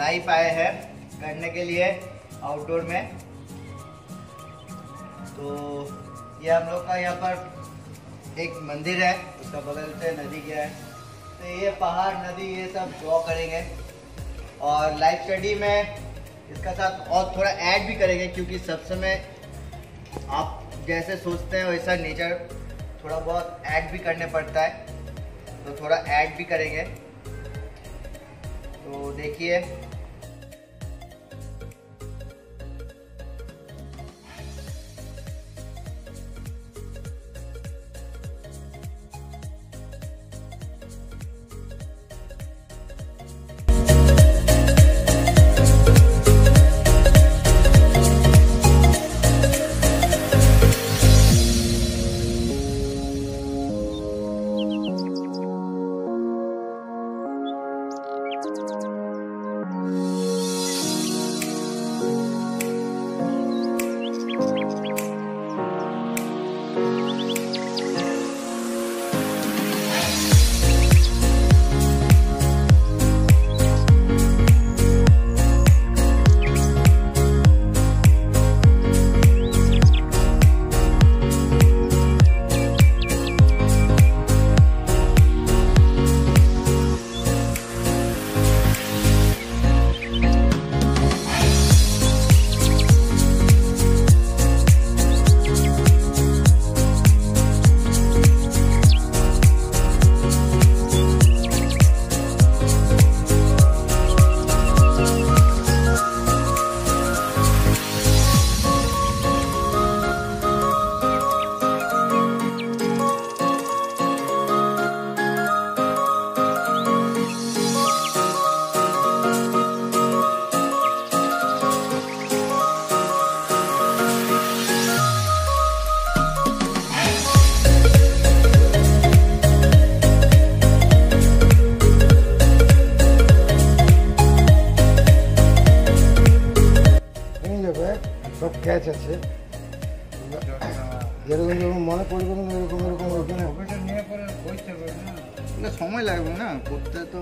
Life आए हैं करने के लिए आउटडोर में। तो ये हम लोग का यहाँ पर एक मंदिर है, उसका बगल से नदी गया है। तो ये पहाड़, नदी, ये सब ड्रॉ करेंगे। और लाइफ स्टडी में इसका साथ और थोड़ा ऐड भी करेंगे, क्योंकि सब समय आप जैसे सोचते हैं, वैसा नेचर थोड़ा बहुत ऐड भी करने पड़ता है। तो थोड़ा ऐड भी करेंगे। तो देखिए ক্যাচ আছে। যেরকম যেরকম মনে পড়বে না এরকম এরকম ওখানে ওটা নিয়ে পরে বইতে হবে না। না সময় লাগবে না করতে তো